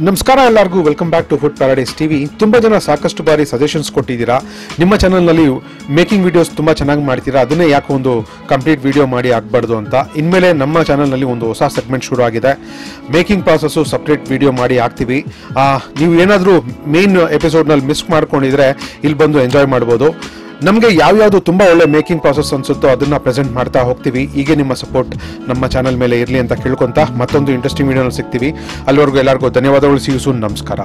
ನಮಸ್ಕಾರ ಎಲ್ಲರಿಗೂ welcome back to food paradise TV ತುಂಬ ಜನ ಸಾಕಷ್ಟು ಬಾರಿ ಸಜೆಷನ್ಸ್ ಕೊಟ್ಟಿದ್ದೀರಾ. ನಿಮ್ಮ ಚಾನಲ್ನಲ್ಲಿ ಮೇಕಿಂಗ್ ವೀಡಿಯೋಸ್ ತುಂಬ ಚೆನ್ನಾಗಿ ಮಾಡ್ತೀರಾ. ಅದನ್ನೇ ಯಾಕೆ ಒಂದು ಕಂಪ್ಲೀಟ್ ವೀಡಿಯೋ ಮಾಡಿ ಆಗಬಾರ್ದು ಅಂತ. ಇನ್ಮೇಲೆ ನಮ್ಮ ಚಾನಲ್ನಲ್ಲಿ ಒಂದು ಹೊಸ ಸೆಗ್ಮೆಂಟ್ ಶುರು ಆಗಿದೆ. ಮೇಕಿಂಗ್ ಪ್ರಾಸೆಸ್ಸು ಸಪ್ರೇಟ್ ವಿಡಿಯೋ ಮಾಡಿ ಹಾಕ್ತೀವಿ ನೀವು ಏನಾದರೂ ಮೇನ್ ಎಪಿಸೋಡ್ನಲ್ಲಿ ಮಿಸ್ ಮಾಡ್ಕೊಂಡಿದ್ರೆ, ಇಲ್ಲಿ ಬಂದು ಎಂಜಾಯ್ ಮಾಡ್ಬೋದು. ನಮಗೆ ಯಾವ್ಯಾವುದು ತುಂಬ ಒಳ್ಳೆ ಮೇಕಿಂಗ್ ಪ್ರಾಸೆಸ್ ಅನ್ಸುತ್ತೋ ಅದನ್ನ ಪ್ರೆಸೆಂಟ್ ಮಾಡ್ತಾ ಹೋಗ್ತೀವಿ. ಹೀಗೆ ನಿಮ್ಮ ಸಪೋರ್ಟ್ ನಮ್ಮ ಚಾನಲ್ ಮೇಲೆ ಇರಲಿ ಅಂತ ಕೇಳ್ಕೊಂತ ಮತ್ತೊಂದು ಇಂಟ್ರೆಸ್ಟಿಂಗ್ ವಿಡಿಯೋನಲ್ಲಿ ಸಿಗ್ತೀವಿ. ಅಲ್ಲಿವರೆಗೂ ಎಲ್ಲರಿಗೂ ಧನ್ಯವಾದಗಳು. ಸಿ ಯು ಸೂನ್ ನಮಸ್ಕಾರ.